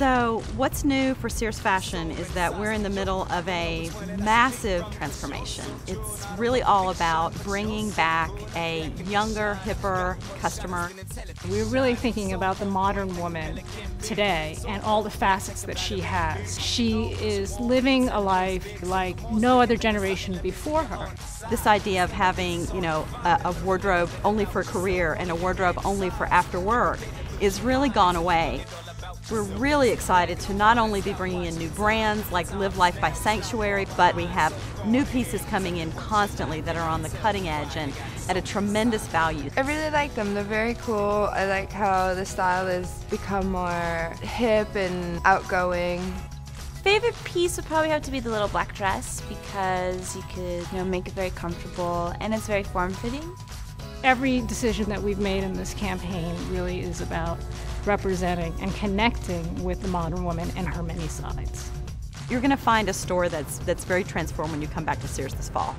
So, what's new for Sears Fashion is that we're in the middle of a massive transformation. It's really all about bringing back a younger, hipper customer. We're really thinking about the modern woman today and all the facets that she has. She is living a life like no other generation before her. This idea of having, you know, a, a wardrobe only for career and a wardrobe only for after work is really gone away. We're really excited to not only be bringing in new brands like Live Life by Sanctuary, but we have new pieces coming in constantly that are on the cutting edge and at a tremendous value. I really like them. They're very cool. I like how the style has become more hip and outgoing. Favorite piece would probably have to be the little black dress because you could you know, make it very comfortable and it's very form fitting. Every decision that we've made in this campaign really is about representing and connecting with the modern woman and her many sides. You're going to find a store that's that's very transformed when you come back to Sears this fall.